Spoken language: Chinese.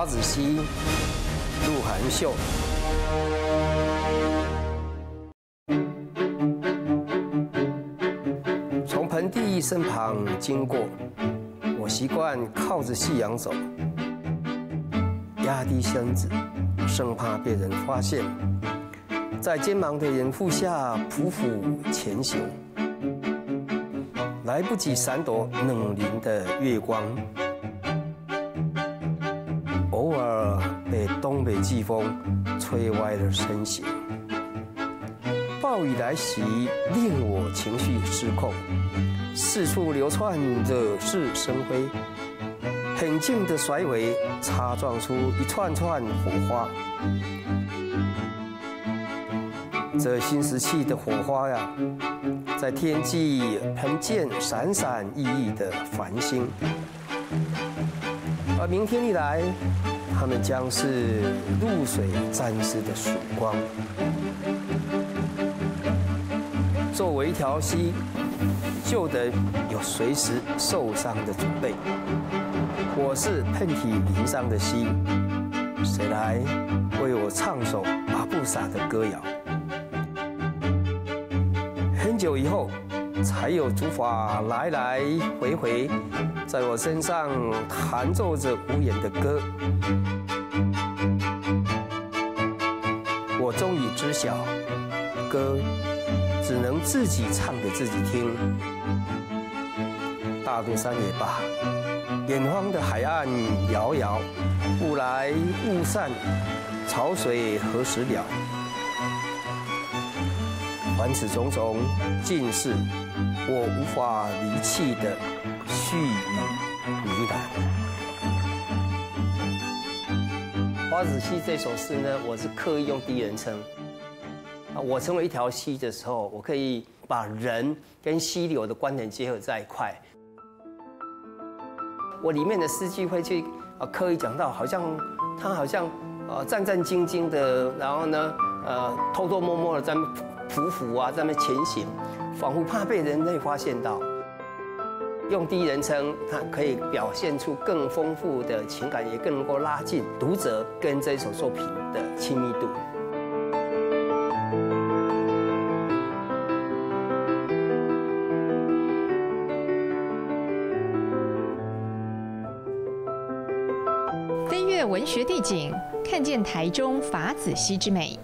花子熙、鹿晗秀。从盆地身旁经过，我习惯靠着夕阳走，压低身子，生怕被人发现，在肩膀的掩护下匍匐前行，来不及闪躲冷凛的月光。东北季风吹歪了身形，暴雨来袭令我情绪失控，四处流窜惹是生非，很近的甩尾擦撞出一串串火花。这新石器的火花呀，在天际喷溅闪闪熠熠的繁星，而明天一来。他们将是露水沾湿的曙光。作为一条溪，就得有随时受伤的准备。我是喷体鳞伤的溪，谁来为我唱首阿布萨的歌谣？很久以后，才有竹筏来来回回，在我身上弹奏着无言的歌。我终于知晓，歌只能自己唱给自己听。大肚山也罢，远方的海岸遥遥，雾来雾散，潮水何时了？凡此种种，尽是我无法离弃的絮语呢喃。花子溪这首诗呢，我是刻意用第一人称。啊，我成为一条溪的时候，我可以把人跟溪流的观点结合在一块。我里面的诗句会去啊，刻意讲到，好像他好像呃战战兢兢的，然后呢，呃偷偷摸摸的在匍匐啊，在那前行，仿佛怕被人类发现到。用第一人称，它可以表现出更丰富的情感，也更能够拉近读者跟这一首作品的亲密度。飞跃文学地景，看见台中法子溪之美。